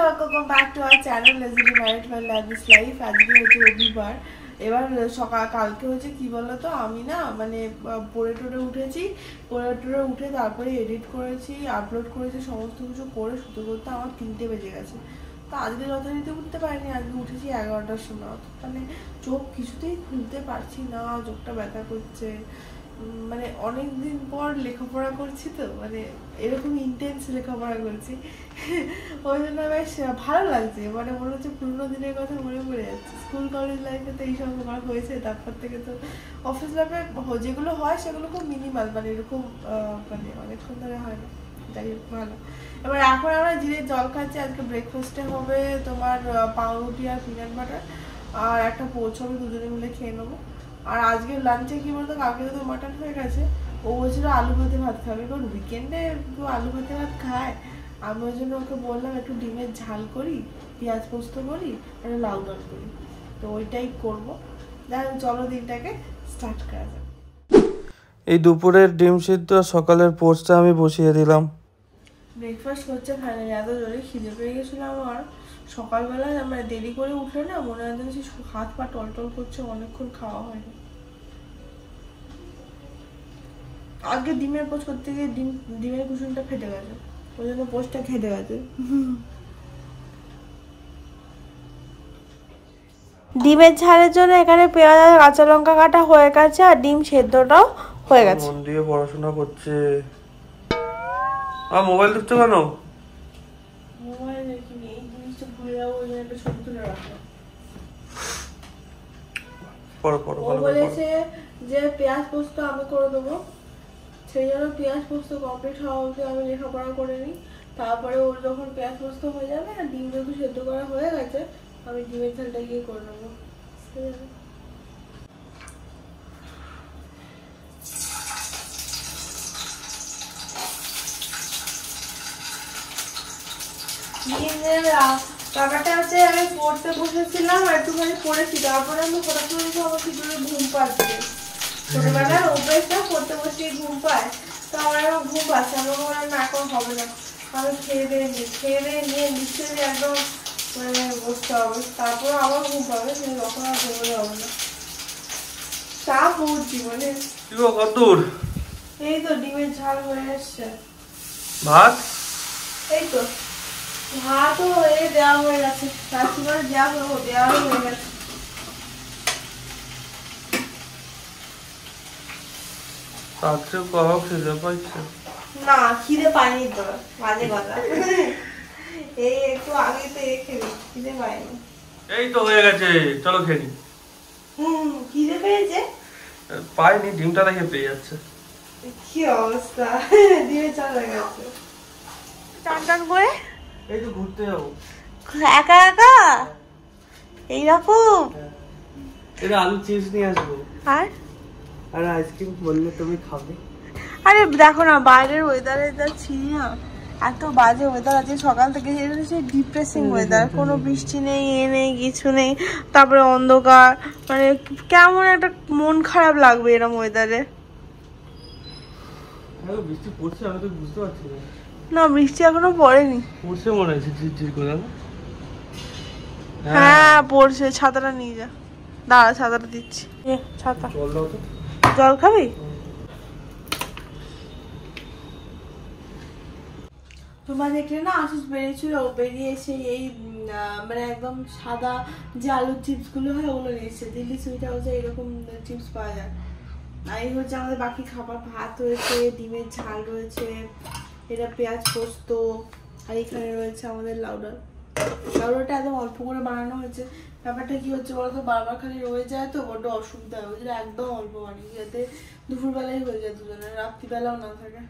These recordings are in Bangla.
Welcome back to our channel lazily married my lavish life আজকে হচ্ছে রবিবার। এবার সকাল কালকে হচ্ছে কি বলতো, আমি না মানে পড়ে টরে উঠেছি। পড়ে টরে উঠে তারপরে এডিট করেছি আপলোড করেছি, সমস্ত কিছু করে শুতে করতে আমার তিনটে বেজে গেছে। তো আজকে যথারীতি উঠতে পারিনি, আজকে উঠেছি এগারোটার সময়। মানে চোখ কিছুতেই খুলতে পারছি না, চোখটা ব্যথা করছে। মানে অনেক দিন পর লেখাপড়া করছি তো মানে এরকম ইন্টেন্স লেখাপড়া করছি। ওই জন্য বেশ ভালো লাগছে মানে মনে হচ্ছে পুরোনো দিনের কথা মনে পড়ে যাচ্ছে। স্কুল কলেজ লাইফে তো এইসব আমার হয়েছে, তারপর থেকে তো অফিস লাইফে যেগুলো হয় সেগুলো খুব মিনিমাল মানে এরকম মানে অনেকক্ষণ ধরে হয় না, যাই হোক, ভালো। এবার এখন আমরা জিরে জল খাচ্ছি, আজকে ব্রেকফাস্টে হবে তোমার পাউরুটি আর পিনাট বাটার আর একটা পোচ হবে দুজনে মিলে খেয়ে নেব। আর আজকে লাঞ্চে কি বলতো কালকে তো মাটন হয়ে গেছে। ও বলছিল আলু ভাতে ভাত খাবে। কারণ উইকেন্ডে কেউ আলু ভাতে ভাত খায়। আমি ওই জন্য ওকে বললাম একটু ডিমের ঝাল করি পেঁয়াজ পোস্ত করি আর লাউ ডাল করি। তো ওইটাই করব। দেখ চলো দিনটাকে স্টার্ট করা যাক। এই দুপুরের ডিম সিদ্ধ সকালের পোস্টটা আমি বসিয়ে দিলাম। ব্রেকফাস্ট হচ্ছে ফাইনালি এত জোরে খিদে পেয়ে গেছিল আমার। সকালবেলা মানে দেরি করে উঠলে না মনে হয় যেন সে হাত পা টলটল করছে অনেকক্ষণ খাওয়া হয়নি। আগে ডিমের পোস্ট করতে গিয়ে ডিম ডিমের কুসুমটা ফেটে গেছে। ওই জন্য পোস্টটা খেতে গেছে। ডিমের ঝালের জন্য এখানে পেঁয়াজ আর কাঁচা লঙ্কা কাটা হয়ে গেছে আর ডিম সেদ্ধটাও হয়ে গেছে। মন দিয়ে পড়াশোনা করছে। আর মোবাইল দেখছ কেন? মোবাইল দেখিনি এই জিনিসটা ভুলে যাব ওই জন্য একটা ছবি তুলে রাখলাম। পড়ো পড়ো। বলেছে যে পেঁয়াজ পোস্ত আমি করে দেবো। সেই জন্য পেঁয়াজ পোস্ত কমপ্লিট হওয়া অবধি আমি লেখাপড়া করে নিই। তারপরে ওর যখন পেঁয়াজ পোস্ত হয়ে যাবে আর ডিম যেহেতু সেদ্ধ করা হয়ে গেছে, আমি ডিমের ঝালটা গিয়ে করে নেব। ব্যাপারটা হচ্ছে আমি পড়তে বসেছিলাম, একটুখানি পড়েছি, তারপরে আমি হঠাৎ করে আমার ঘুম পাচ্ছে। ছোটবেলার অভ্যেসটা পড়তে বসে ঘুম পায় তো আমার এখন ঘুম পাচ্ছে আমার মনে হয় না এখন হবে না। আমি খেয়ে দিয়ে নিই খেয়ে দিয়ে নিয়ে নিশ্চয়ই একদম মানে বসতে হবে। তারপর আবার ঘুম পাবে কিন্তু তখন আর ঘুমোতে হবে না। চা পড়ছি মানে কি কত এই তো ডিমের ঝাল হয়ে এসছে। ভাত? এই তো। ভাতও হয়ে দেওয়া হয়ে গেছে। দেওয়া হলো দেওয়া হয়ে গেছে। রাত্রে কখন খেতে পাইছে? না খিদে পাইনি তো মাঝে কথা। এই একটু আগে তো এ খেলি খিদে পাইনি। এই তো হয়ে গেছে চলো খেলি হুম খিদে পেয়েছে? পাইনি ডিমটা দেখে পেয়ে যাচ্ছে। কি অবস্থা? দিয়ে চলে গেছে। টান টান করে? এই তো ঘুরতে যাব। একা একা? এইরকম এটা আলু চিপস নিয়ে আসব। আর? আর আইসক্রিম বললে তুমি খাবে। আরে দেখো না বাইরের ওয়েদারে যা এত বাজে ওয়েদার আছে সকাল থেকে ডিপ্রেসিং ওয়েদার কোনো বৃষ্টি নেই এ নেই কিছু নেই তারপরে অন্ধকার মানে কেমন একটা মন খারাপ লাগবে এরকম ওয়েদারে বৃষ্টি পড়ছে আমি তো বুঝতে পারছি না। না বৃষ্টি এখনও পড়েনি। পড়ছে মনে হচ্ছে ঝিরঝির করে। হ্যাঁ পড়ছে ছাতাটা নিয়ে যা। দাঁড়া ছাতাটা দিচ্ছি। ছাতা। জল দাও তো। জল খাবি? তোমার দেখলে না আশিস বেরিয়েছিল বেরিয়ে এসে এই মানে একদম সাদা যে আলুর চিপসগুলো হয়, ওগুলো নিয়েছে দিল্লি সুইট হাউসে এরকম চিপস পাওয়া যায়। আর এই হচ্ছে আমাদের বাকি খাবার। ভাত রয়েছে, ডিমের ঝাল রয়েছে, এটা পেঁয়াজ পোস্ত, আর এখানে রয়েছে আমাদের লাউডার লাউডারটা একদম অল্প করে বানানো হয়েছে। ব্যাপারটা কি হচ্ছে বলতো? বারবার খালি রয়ে যায় তো, বড্ড অসুবিধা হয়। ওই জন্য একদম অল্প বানিয়ে যাতে দুপুরবেলাই হয়ে যায় দুজনে, রাত্রিবেলাও না থাকে।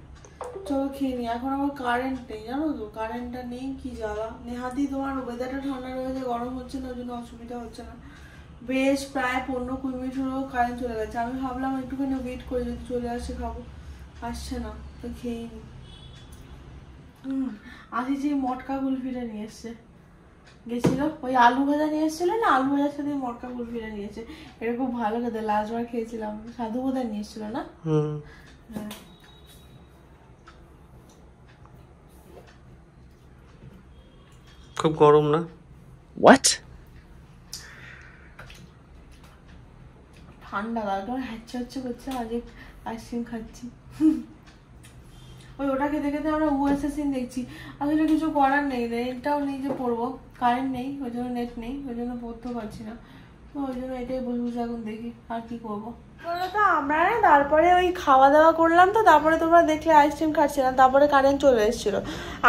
চলো খেয়ে নি এখন আমার কারেন্ট নেই, জানো তো? কারেন্টটা নেই, কি জ্বালা। নেহাতি তোমার ওয়েদারটা ঠান্ডা রয়েছে গরম হচ্ছে না, ওই জন্য অসুবিধা হচ্ছে না। বেশ, প্রায় পনেরো কুড়ি মিনিট হলেও কারেন্ট চলে গেছে। আমি ভাবলাম একটুখানি ওয়েট করে যদি চলে আসে, খাব। আসছে না, তো খেয়েই নি। আসি যে মটকা কুলফিটা নিয়ে এসছে। গেছিল? ওই আলু ভাজা নিয়ে এসেছিল না? আলু ভাজার সাথে মটকা কুলফিটা নিয়েছে। এটা খুব ভালো খেতে। লাস্টবার খেয়েছিলাম। সাধু নিয়ে এসেছিল না? হুম। হ্যাঁ খুব গরম না? What? ঠান্ডা আমার হ্যাচ্ছে হচ্ছে করছে। আজকে আইসক্রিম খাচ্ছি। ওই ওটা খেতে খেতে আমরা ইউএসএ সিন দেখছি। আসলে কিছু করার নেই। এটাও নেই যে পড়ব কারেন্ট নেই ওই জন্য নেট নেই ওই জন্য পড়তেও পারছি না। তো ওই জন্য এটাই বসে বসে এখন দেখি আর কি করব। তো আমরা না তারপরে ওই খাওয়া দাওয়া করলাম তো তারপরে তোমরা দেখলে আইসক্রিম খাচ্ছিলাম তারপরে কারেন্ট চলে এসেছিল।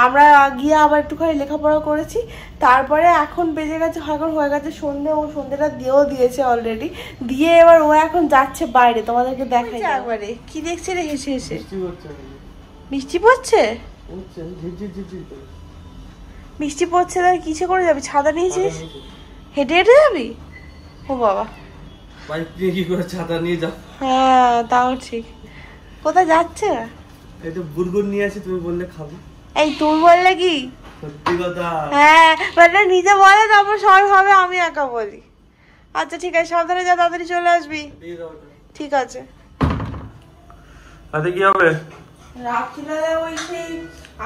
আমরা গিয়ে আবার একটুখানি লেখাপড়া করেছি তারপরে এখন বেজে গেছে এখন হয়ে গেছে সন্ধে ও সন্ধেটা দিয়েও দিয়েছে অলরেডি দিয়ে এবার ও এখন যাচ্ছে বাইরে তোমাদেরকে দেখাই একবারে কি দেখছে রে হেসে হেসে? মিষ্টি পড়ছে মিষ্টি পড়ছে তাহলে কিসে করে যাবি? ছাতা নিয়েছিস? হেঁটে হেঁটে যাবি? ও বাবা। বাইক নিয়ে কি করে ছাতা নিয়ে যাও হ্যাঁ তাও ঠিক। কোথায় যাচ্ছে? এই তো বুরগুর নিয়ে আসি তুমি বললে খাব। এই তুই বললে কি? সত্যি কথা। হ্যাঁ মানে নিজে বলে তারপর সবাই ভাবে আমি একা বলি। আচ্ছা ঠিক আছে সাবধানে যা তাড়াতাড়ি চলে আসবি। ঠিক আছে। তাতে কি হবে? রাত্রিবেলা ওই সেই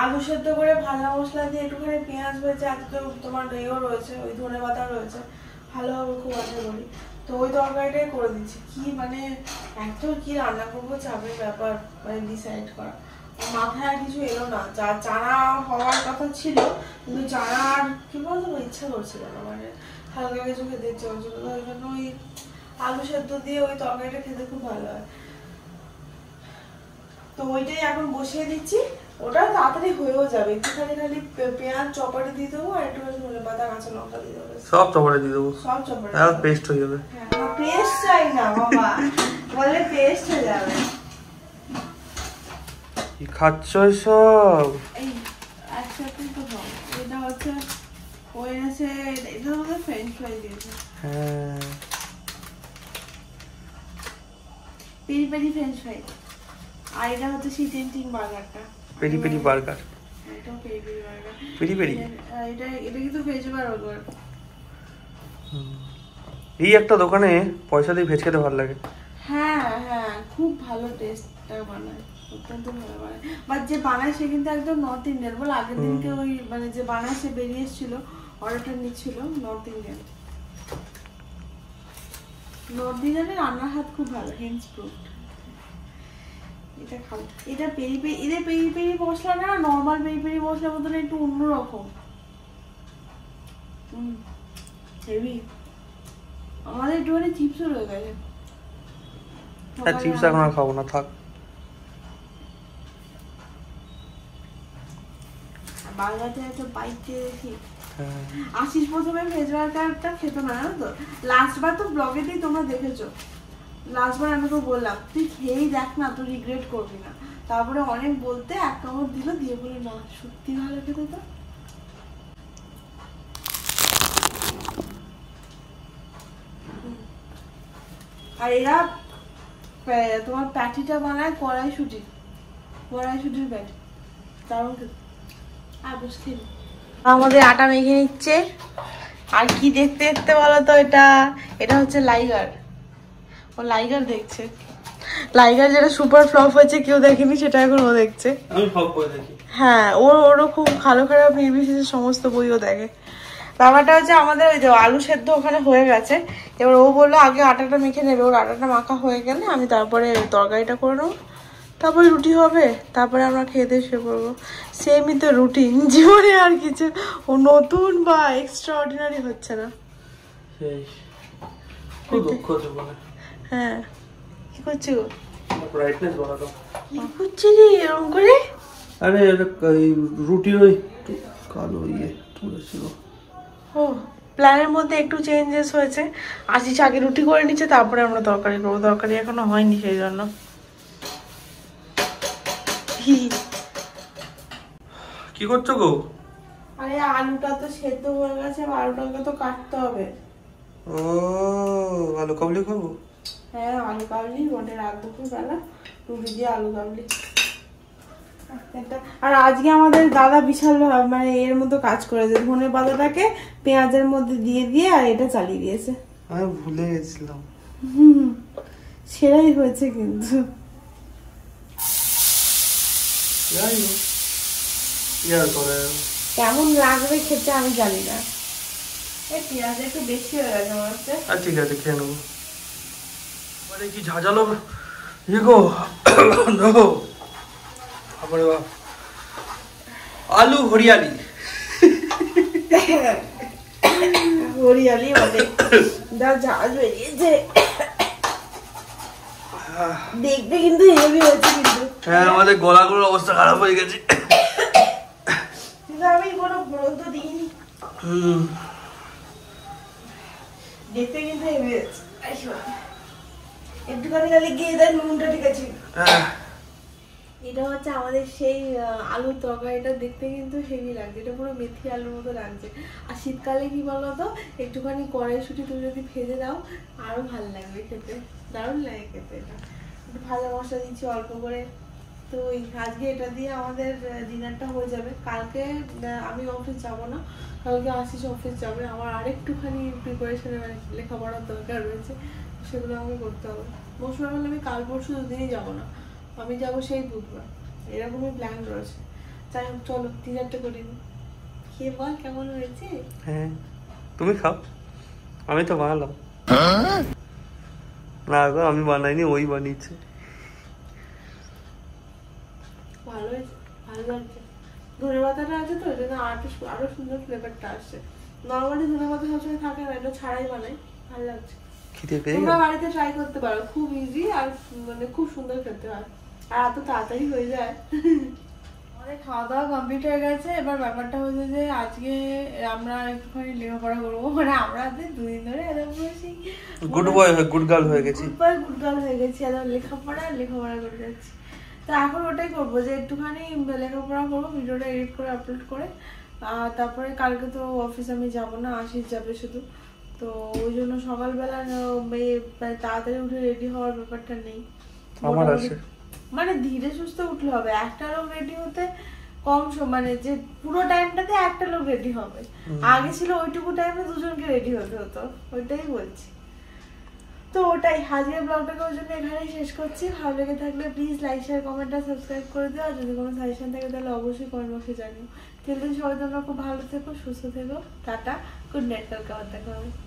আলু সেদ্ধ করে ভাজা মশলা দিয়ে একটুখানি পেঁয়াজ হয়েছে আজ তো তোমার ইয়েও রয়েছে, ওই ধনে পাতা রয়েছে, ভালো হবে খুব আশা করি। তো ওই তরকারিটাই করে দিচ্ছি। কি মানে এত কি রান্না করব চাপের ব্যাপার মানে ডিসাইড করা। মাথায় আর কিছু এলো না। যা চানা হওয়ার কথা ছিল, কিন্তু চানা আর কি বলতো, ইচ্ছা করছিল না। মানে হালকা কিছু খেতে ইচ্ছে করছিল তো ওই জন্য ওই আলু সেদ্ধ দিয়ে ওই তরকারিটা খেতে খুব ভালো হয় তো ওইটাই এখন বসিয়ে দিচ্ছি। ওটা তাড়াতাড়ি হয়েও যাবে। একটুখানি খালি পেঁয়াজ চপাটি দিয়ে দেবো আর একটু ধনে পাতা কাঁচা লঙ্কা দিয়ে দেবো। সব চপড়ে দিয়ে দেবো। সব চপাটি হ্যাঁ পেস্ট হয়ে যাবে। পেস্ট চাই না বাবা। বলে পেস্ট হয়ে যাবে। কি খাচ্ছ সব এই একসাথে তো এটা হচ্ছে ওই আছে এটা হচ্ছে ফ্রেঞ্চ ফ্রাই দিয়েছে হ্যাঁ। পেরি পেরি ফ্রেঞ্চ ফ্রাই আর এটা হচ্ছে সেই টিন বার্গারটা peri peri burger. Peri peri এই একটা দোকানে পয়সা দিয়ে ভেজ খেতে ভালো লাগে। হ্যাঁ হ্যাঁ খুব ভালো টেস্টটা বানায় অত্যন্ত ভালো বানায়। বাট যে বানায় সে কিন্তু একদম নর্থ ইন্ডিয়ান বল আগের দিনকে ওই মানে যে বানায় সে বেরিয়ে এসেছিল অর্ডারটা নিচ্ছিল নর্থ ইন্ডিয়ান নর্থ ইন্ডিয়ানের রান্নার হাত খুব ভালো হেন্স প্রুফ এটা খাও। এটা পেরি পেরি এদের পেরি পেরি মশলা না নর্মাল পেরি পেরি মশলার মতন একটু অন্যরকম। হুম হেভি। আমাদের একটুখানি চিপসও রয়ে গেছে। চিপস এখন আর খাব না থাক। বার্গারটা একটা বাইক দেখি। হ্যাঁ। আশিস প্রথমে ভেজ বার্গারটা খেত না জানো তো? লাস্ট বার তো ব্লগেতেই তোমরা দেখেছ। লাস্ট বার আমি তো বললাম তুই খেয়েই দেখ না তুই রিগ্রেট করবি না। তারপরে অনেক বলতে এক কামড় দিল দিয়ে বলে না সত্যি ভালো খেতে তো আর এরা তোমার প্যাটিটা বানায় কড়াইশুটি কড়াইশুটির প্যাটি। দারুণ খেতে। আর আমাদের আটা মেখে নিচ্ছে। আর কি দেখতে দেখতে বলো তো এটা? এটা হচ্ছে লাইগার ও লাইগার দেখছে। লাইগার যেটা সুপার ফ্লপ হয়েছে কেউ দেখেনি সেটা এখন ও দেখছে। আমি সব করে দেখি। হ্যাঁ ওর ওরও খুব ভালো খারাপ নির্বিশেষে সমস্ত বইও দেখে। ব্যাপারটা হচ্ছে আমাদের ওই যে আলু সেদ্ধ ওখানে হয়ে গেছে। এবার ও বলল আগে আটাটা মেখে নেবে। ওর আটাটা মাখা হয়ে গেলে আমি তারপরে তরকারিটা করে নেব। তারপরে রুটি হবে তারপরে আমরা খেতে শুয়ে পড়ব। সেমই তো রুটিন জীবনে আর কিছু ও নতুন বা এক্সট্রা অর্ডিনারি হচ্ছে না। সেই খুব দুঃখ জীবনে হ্যাঁ। কি করছি গো? ব্রাইটনেস বাড়াতো কি করছি রে এরকম করে? আরে এটা এই ওই কালো ইয়ে তুলেছিল। ও প্ল্যানের মধ্যে একটু চেঞ্জেস হয়েছে। আশিস আগে রুটি করে নিচ্ছে তারপরে আমরা তরকারি করব। তরকারি এখনও হয়নি সেই জন্য। হি। কি করছ গো? আরে আলুটা তো সেদ্ধ হয়ে গেছে আলুটাকে তো কাটতে হবে। ও আলু কাবলি খাব হ্যাঁ আলু কাবলি ওটা রাত দুপুর বেলা রুটি দিয়ে আলু কাবলি আর আজকে আমাদের দাদা বিশাল মানে এর মতো কাজ করেছে ধনে পাতাটাকে পেঁয়াজের মধ্যে দিয়ে দিয়ে আর এটা চালিয়ে দিয়েছে। আমি ভুলে গেছিলাম। হুম সেরাই হয়েছে কিন্তু। কেমন লাগবে খেতে আমি জানি না। এই পেঁয়াজ একটু বেশি হয়ে গেছে আমার ঠিক আছে খেয়ে নেব। মানে কি ঝাঁঝালো ইয়ে গো দেখো। আলু হরিয়ালি। হরিয়ালি যা ঝাঁজ বেরিয়েছে। দেখতে কিন্তু হেভি হয়েছে কিন্তু। হ্যাঁ আমাদের গলাগুলোর অবস্থা খারাপ হয়ে গেছে। আমি কোনো গ্রন্থ দিইনি। দেখতে কিন্তু হেভি হয়েছে। একটুখানি খালি গিয়ে দেয় নুনটা ঠিক আছে। এটা হচ্ছে আমাদের সেই আলুর তরকারিটা দেখতে কিন্তু হেভি লাগছে। এটা পুরো মেথি আলুর মতো লাগছে। আর শীতকালে কি বলতো একটুখানি কড়াইশুটি তুমি যদি ভেজে দাও আরও ভালো লাগবে খেতে। দারুণ লাগে খেতে এটা। একটু ভাজা মশলা দিচ্ছি অল্প করে। তো ওই আজকে এটা দিয়ে আমাদের ডিনারটা হয়ে যাবে। কালকে আমি অফিস যাব না। কালকে আশিস অফিস যাবে। আমার আরেকটুখানি প্রিপারেশনে মানে লেখাপড়ার দরকার রয়েছে সেগুলো আমাকে করতে হবে। মৌসুমে বলে আমি কাল পরশু দুদিনই যাব না। আমি যাব সেই বুধবার। এরকমই প্ল্যান রয়েছে। যাই হোক চলো ডিনারটা করে খেয়ে বল কেমন হয়েছে? হ্যাঁ তুমি খাও। আমি তো বানালাম। না গো আমি বানাইনি ওই বানিয়েছে। ভালো হয়েছে ভালো লাগছে। ধনে পাতাটা আছে তো ওই জন্য আরও আরও সুন্দর ফ্লেভারটা আসছে। নর্মালি ধনে পাতা সবসময় থাকে না এটা ছাড়াই বানাই ভালো লাগছে। খিদে পেয়ে তোমরা বাড়িতে ট্রাই করতে পারো খুব ইজি আর মানে খুব সুন্দর খেতে হয়। আর এত তাড়াতাড়ি হয়ে যায়। আমাদের খাওয়া দাওয়া কমপ্লিট হয়ে গেছে এবার ব্যাপারটা হচ্ছে যে আজকে আমরা একটুখানি লেখাপড়া করব মানে আমরা দুদিন ধরে এরকম বসে গুড বয় গুড গার্ল হয়ে গেছি। গুড বয় গুড গার্ল হয়ে গেছি আর লেখাপড়া আর লেখাপড়া করে যাচ্ছি। তো এখন ওটাই করব যে একটুখানি লেখাপড়া করব ভিডিওটা এডিট করে আপলোড করে। তারপরে কালকে তো অফিস আমি যাব না আশিস যাবে শুধু। তো ওই জন্য সকালবেলা তাড়াতাড়ি উঠে রেডি হওয়ার ব্যাপারটা নেই। আমার আছে। মানে ধীরে সুস্থ উঠলে হবে একটা লোক রেডি হতে কম সময় মানে যে পুরো টাইমটাতে একটা লোক রেডি হবে। আগে ছিল ওইটুকু টাইমে দুজনকে রেডি হতে হতো ওইটাই বলছি। তো ওটাই, আজকের ব্লগটাকে ওর জন্য এখানেই শেষ করছি। ভালো লেগে থাকলে প্লিজ লাইক শেয়ার কমেন্ট আর সাবস্ক্রাইব করে দিও। আর যদি কোনো সাজেশন থাকে তাহলে অবশ্যই কমেন্ট বক্সে জানিও। কিন্তু সবাই তোমরা খুব ভালো থেকো, সুস্থ থেকো। টাটা গুড নাইট কালকে দেখা হবে।